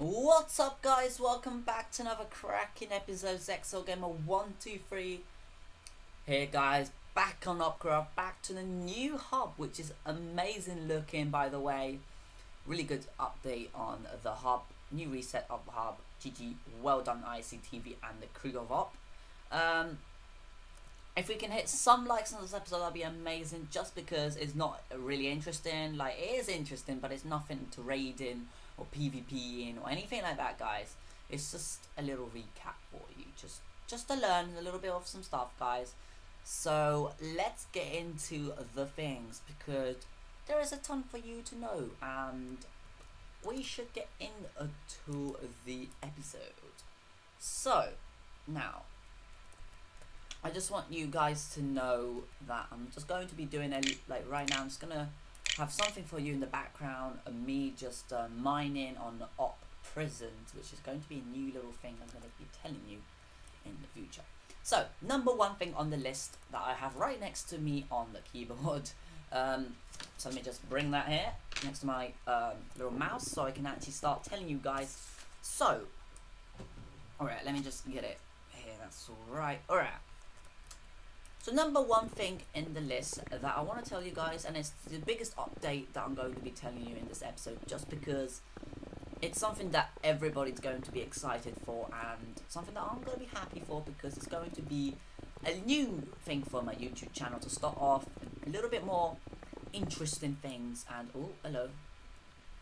What's up guys, welcome back to another cracking episode of Zexel Gamer 123 Here guys, back on OpCraft, back to the new hub which is amazing looking by the way. Really good update on the hub, new reset of the hub, GG, well done ICTV and the crew of Op. Um, if we can hit some likes on this episode, that'd be amazing. Just because it's not really interesting. Like it is interesting, but it's nothing to raid in or PvP in or anything like that, guys. It's just a little recap for you, just just to learn a little bit of some stuff, guys. So let's get into the things because there is a ton for you to know, and we should get into the episode. So now I just want you guys to know that I'm just going to be doing a like right now. I'm just gonna have something for you in the background of me just uh, mining on op prisons, which is going to be a new little thing I'm going to be telling you in the future. So number one thing on the list that I have right next to me on the keyboard. Um, so let me just bring that here next to my um, little mouse so I can actually start telling you guys. So, alright, let me just get it here. That's alright. Alright. So number one thing in the list that I want to tell you guys, and it's the biggest update that I'm going to be telling you in this episode, just because it's something that everybody's going to be excited for, and something that I'm going to be happy for because it's going to be a new thing for my YouTube channel to start off a little bit more interesting things. And oh, hello,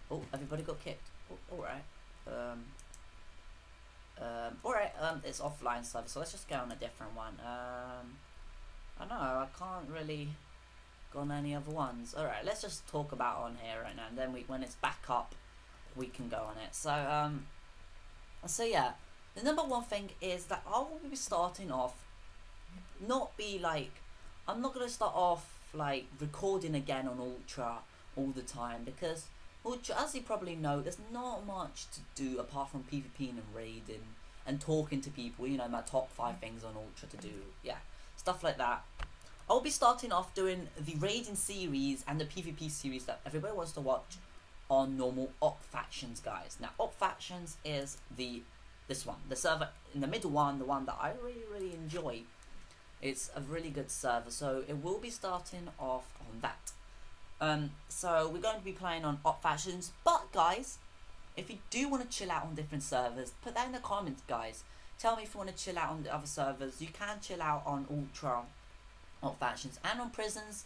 oh, everybody got kicked. Oh, all right. Um, um, all right. Um, it's offline service, so let's just go on a different one. Um. I know, I can't really go on any other ones. Alright, let's just talk about on here right now, and then we, when it's back up, we can go on it. So, um, so yeah, the number one thing is that I will be starting off, not be like, I'm not going to start off like recording again on Ultra all the time, because Ultra, as you probably know, there's not much to do apart from PvPing and raiding and talking to people, you know, my top five things on Ultra to do, yeah stuff like that. I'll be starting off doing the raiding series and the PvP series that everybody wants to watch on normal op factions, guys. Now, op factions is the this one, the server in the middle one, the one that I really really enjoy. It's a really good server, so it will be starting off on that. Um, so we're going to be playing on op factions, but guys, if you do want to chill out on different servers, put that in the comments, guys. Tell me if you want to chill out on the other servers. You can chill out on Ultra, on factions, and on prisons.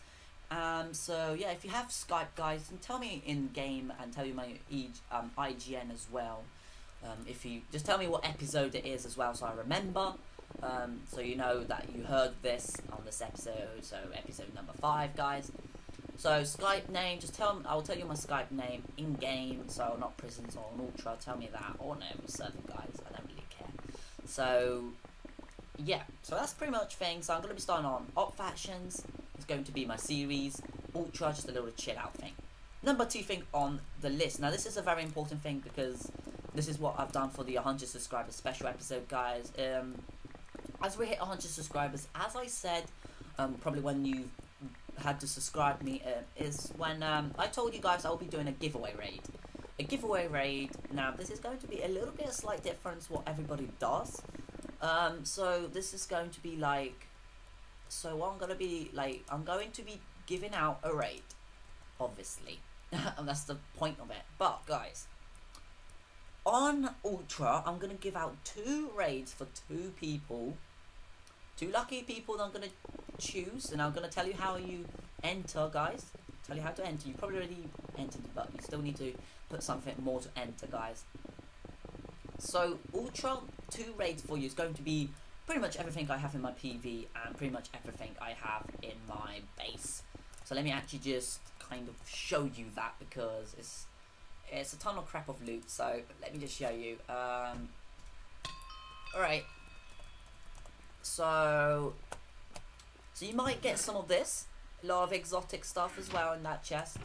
Um, so yeah, if you have Skype, guys, and tell me in game and tell you my e um, IGN as well. Um, if you just tell me what episode it is as well, so I remember. Um, so you know that you heard this on this episode. So episode number five, guys. So Skype name, just tell me. I'll tell you my Skype name in game. So not prisons or on Ultra. Tell me that or no server, guys. I don't so, yeah, so that's pretty much things. So I'm going to be starting on Op Factions. It's going to be my series. Ultra, just a little chill out thing. Number two thing on the list. Now, this is a very important thing because this is what I've done for the 100 subscribers special episode, guys. Um, as we hit 100 subscribers, as I said, um, probably when you had to subscribe me, uh, is when um, I told you guys I'll be doing a giveaway raid a giveaway raid. Now, this is going to be a little bit of slight difference what everybody does. Um, so this is going to be like, so I'm going to be like, I'm going to be giving out a raid, obviously. and that's the point of it. But, guys, on Ultra, I'm going to give out two raids for two people. Two lucky people that I'm going to choose. And I'm going to tell you how you enter, guys. Tell you how to enter. You probably already entered, but you still need to put something more to enter, guys. So, Ultra 2 raids for you is going to be pretty much everything I have in my PV and pretty much everything I have in my base. So let me actually just kind of show you that because it's it's a ton of crap of loot. So let me just show you. Um, Alright. So, so you might get some of this lot of exotic stuff as well in that chest.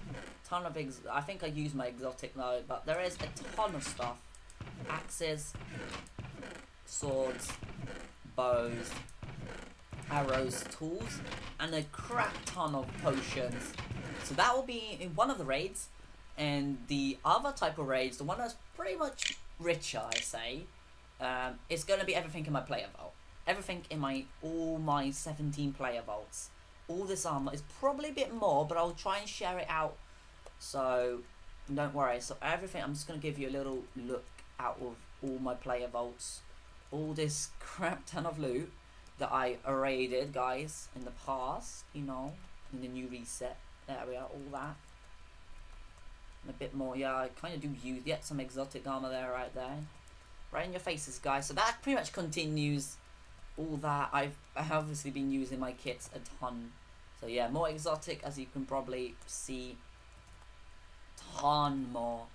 Ton of ex I think I use my exotic though, but there is a ton of stuff. Axes, swords, bows, arrows, tools, and a crap ton of potions. So that will be in one of the raids. And the other type of raids, the one that's pretty much richer, I say, um, is going to be everything in my player vault. Everything in my all my 17 player vaults. All this armor is probably a bit more, but I'll try and share it out. So don't worry. So everything, I'm just going to give you a little look out of all my player vaults. All this crap ton of loot that I raided, guys, in the past, you know, in the new reset area, all that. And a bit more, yeah, I kind of do use, yet some exotic armor there, right there. Right in your faces, guys. So that pretty much continues all that. I've, I've obviously been using my kits a ton. So yeah, more exotic, as you can probably see. Ton more.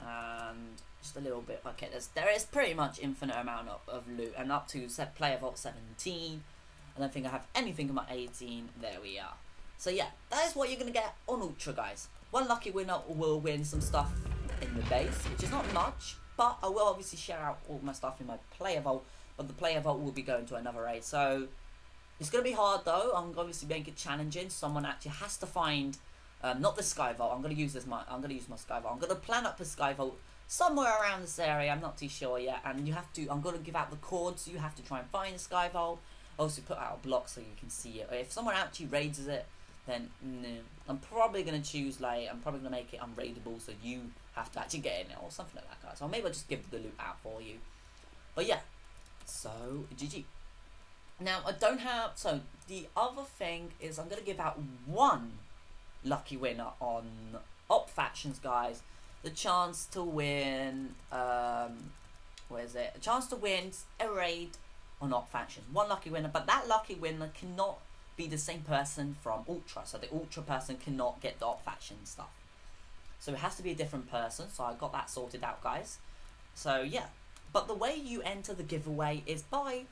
And just a little bit. Okay, there's there is pretty much infinite amount of, of loot, and up to set player vault 17. I don't think I have anything in my 18. There we are. So yeah, that is what you're gonna get on Ultra, guys. One lucky winner will win some stuff in the base, which is not much, but I will obviously share out all my stuff in my player vault. But the player vault will be going to another raid, so it's gonna be hard though. I'm obviously make it challenging. Someone actually has to find. Um, not the sky vault. I'm gonna use this. My I'm gonna use my sky vault. I'm gonna plan up a sky vault somewhere around this area. I'm not too sure yet. And you have to, I'm going to give out the codes. you have to try and find the sky vault. Also put out a block so you can see it. If someone actually raids it, then no. I'm probably going to choose like, I'm probably going to make it unraidable so you have to actually get in it or something like that guys. Or maybe I'll just give the loot out for you. But yeah, so GG. Now I don't have, so the other thing is I'm going to give out one lucky winner on Op Factions guys the chance to win. Um, where is it? A chance to win a raid or not factions. One lucky winner, but that lucky winner cannot be the same person from Ultra. So the Ultra person cannot get the op faction stuff. So it has to be a different person. So I got that sorted out, guys. So yeah, but the way you enter the giveaway is by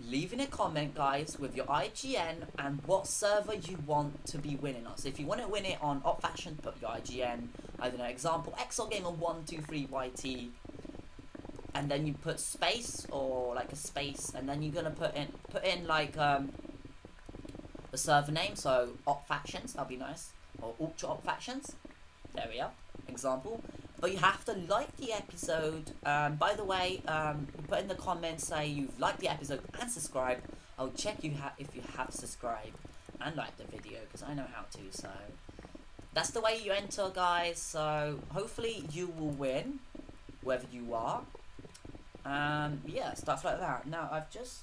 leaving a comment guys with your IGN and what server you want to be winning on. So if you want to win it on Op Faction, put your IGN, I don't know, example, XLGamer123YT and then you put space or like a space and then you're gonna put in put in like um the server name, so Op Factions, that'll be nice. Or Ultra Op Factions. There we are. Example. But you have to like the episode. Um, by the way, um, put in the comments say you've liked the episode and subscribe. I'll check you if you have subscribed and liked the video because I know how to. So that's the way you enter, guys. So hopefully you will win, wherever you are. Um, yeah, stuff like that. Now I've just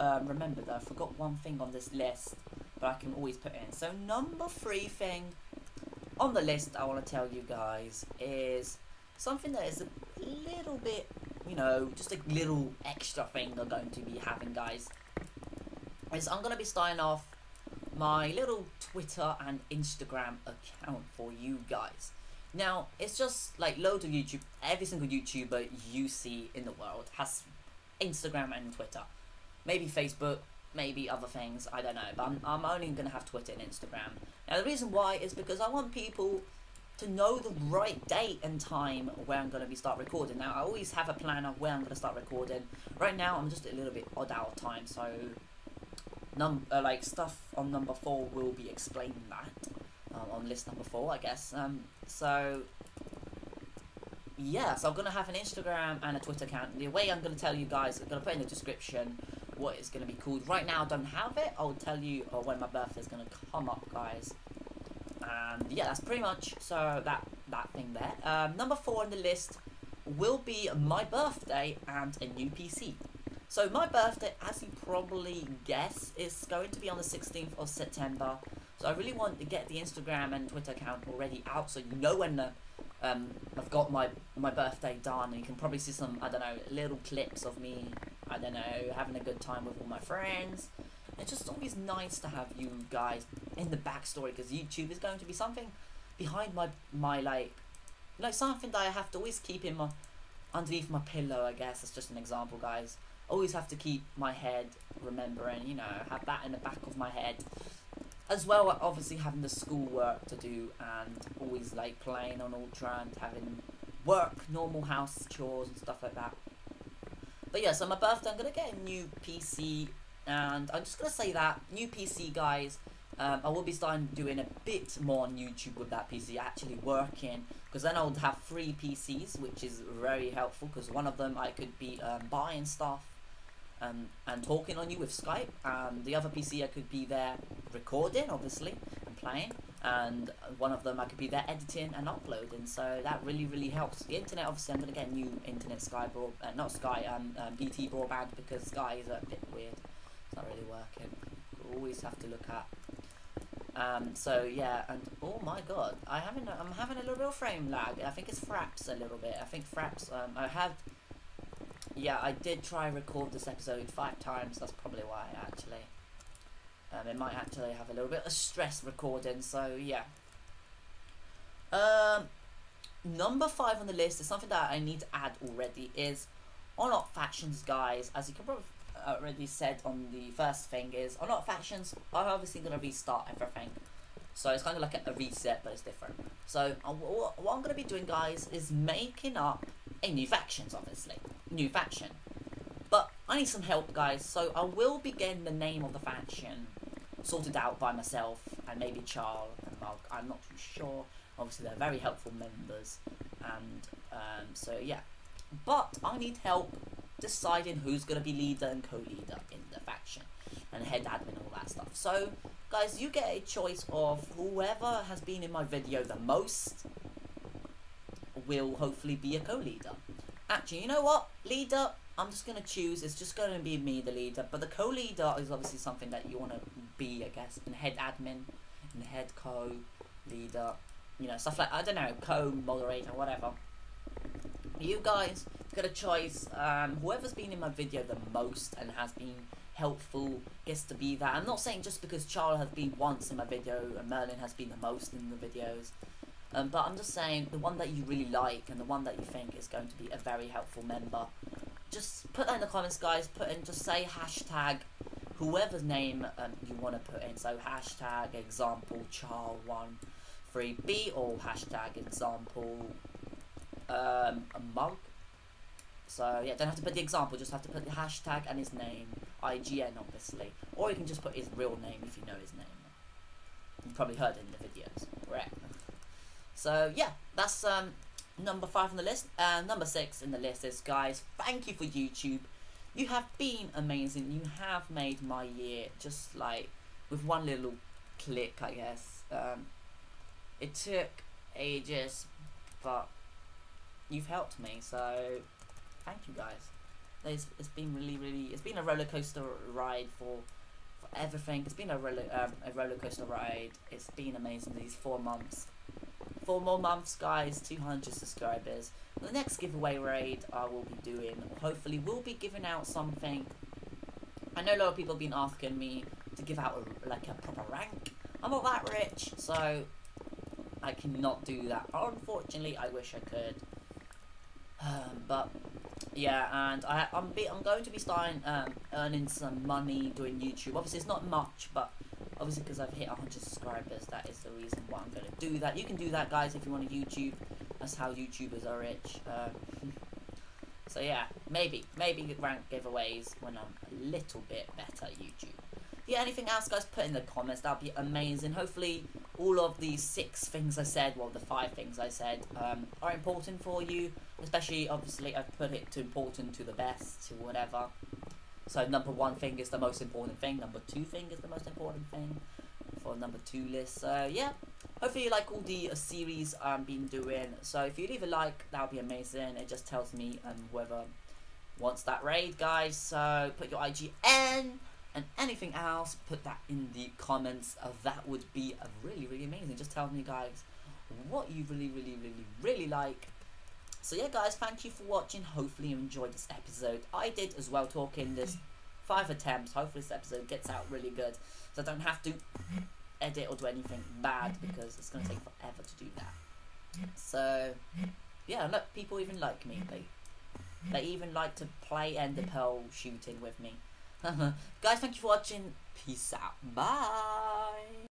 um, remembered that I forgot one thing on this list, but I can always put in. So number three thing on the list I want to tell you guys is something that is a little bit, you know, just a little extra thing I'm going to be having, guys. Is I'm going to be starting off my little Twitter and Instagram account for you guys. Now, it's just like loads of YouTube, every single YouTuber you see in the world has Instagram and Twitter. Maybe Facebook, maybe other things, I don't know. But I'm, I'm only going to have Twitter and Instagram. Now, the reason why is because I want people to know the right date and time where I'm going to be start recording. Now, I always have a plan of where I'm going to start recording. Right now, I'm just a little bit odd out of time, so num uh, like stuff on number four will be explaining that um, on list number four, I guess. Um, so yeah, so I'm gonna have an Instagram and a Twitter account. The way I'm gonna tell you guys, I'm gonna put in the description what it's going to be called. Right now, I don't have it. I'll tell you uh, when my birthday is going to come up, guys. And yeah, that's pretty much so that that thing there. Um, number four on the list will be my birthday and a new PC. So my birthday, as you probably guess, is going to be on the 16th of September. So I really want to get the Instagram and Twitter account already out so you know when the, um, I've got my my birthday done. And you can probably see some, I don't know, little clips of me I don't know, having a good time with all my friends. It's just always nice to have you guys in the backstory because YouTube is going to be something behind my my like like something that I have to always keep in my underneath my pillow. I guess it's just an example, guys. Always have to keep my head remembering, you know, have that in the back of my head. As well, obviously having the schoolwork to do and always like playing on Ultra and having work, normal house chores and stuff like that. But yeah, so my birthday, I'm going to get a new PC. And I'm just going to say that, new PC, guys, Um, I will be starting doing a bit more on YouTube with that PC, actually working, because then I would have three PCs, which is very helpful, because one of them I could be um, buying stuff and, and talking on you with Skype, and the other PC I could be there recording, obviously, playing, and one of them I could be there editing and uploading, so that really, really helps. The internet, obviously, I'm to get new internet Sky, uh, not Sky, um, um, BT broadband, because Sky is a bit weird, it's not really working. always have to look at um, so yeah, and oh my god, I haven't I'm having a little bit of frame lag. I think it's Fraps a little bit. I think Fraps. Um, I have Yeah, I did try record this episode five times. That's probably why actually. Um, it might actually have a little bit of stress recording. So yeah. Um, number five on the list is something that I need to add already. Is on op factions, guys. As you can probably already said on the first thing is, lot of factions are obviously going to restart everything. So it's kind of like a, reset, but it's different. So uh, what I'm going to be doing, guys, is making up a new factions, obviously. New faction. But I need some help, guys. So I will be getting the name of the faction sorted out by myself and maybe Charles and Mark. I'm not too sure. Obviously, they're very helpful members. And um, so, yeah. But I need help deciding who's going to be leader and co-leader in the faction and head admin and all that stuff. So, guys, you get a choice of whoever has been in my video the most will hopefully be a co-leader. Actually, you know what? Leader, I'm just going to choose. It's just going to be me, the leader. But the co-leader is obviously something that you want to be, I guess. And head admin, and head co-leader. You know, stuff like, I don't know, co-moderator, whatever. You guys got a choice. Um, whoever's been in my video the most and has been helpful gets to be that. I'm not saying just because Charles has been once in my video and Merlin has been the most in the videos. Um, but I'm just saying the one that you really like and the one that you think is going to be a very helpful member. Just put that in the comments, guys. Put in, just say hashtag whoever's name um, you want to put in. So hashtag example char13b or hashtag example um, mug so yeah, don't have to put the example, just have to put the hashtag and his name, IGN obviously. Or you can just put his real name if you know his name. You've probably heard it in the videos, right? So yeah, that's um, number five on the list. And number six in the list is guys, thank you for YouTube. You have been amazing. You have made my year just like with one little click, I guess. Um, it took ages, but you've helped me. So thank you guys. It's, it's been really, really, it's been a roller coaster ride for, for everything. It's been a roller, um, a roller coaster ride. It's been amazing these four months. Four more months, guys. 200 subscribers. The next giveaway raid I will be doing, hopefully, will be giving out something. I know a lot of people have been asking me to give out a, like a proper rank. I'm not that rich, so I cannot do that. Unfortunately, I wish I could. Um, but yeah, and I, I'm be, I'm going to be starting um, earning some money doing YouTube. Obviously, it's not much, but obviously because I've hit 100 subscribers, that is the reason why I'm going to do that. You can do that, guys, if you want to YouTube. That's how YouTubers are rich. Um, so yeah, maybe maybe the rank giveaways when I'm a little bit better at YouTube. Yeah, anything else, guys? Put in the comments. That'd be amazing. Hopefully, all of these six things I said, well, the five things I said, um, are important for you. Especially, obviously, I've put it to important to the best, to whatever. So number one thing is the most important thing. Number two thing is the most important thing for number two list. So yeah, hopefully you like all the uh, series I've been doing. So if you leave a like, that would be amazing. It just tells me um, whoever wants that raid, guys. So put your IGN and anything else, put that in the comments. Uh, that would be uh, really, really amazing. Just tell me, guys, what you really, really, really, really like. So yeah, guys, thank you for watching. Hopefully you enjoyed this episode. I did as well, talking this five attempts. Hopefully this episode gets out really good, so I don't have to edit or do anything bad because it's going to take forever to do that. So yeah, look, people even like me. They they even like to play Ender Pearl shooting with me. Guys, thank you for watching. Peace out. Bye.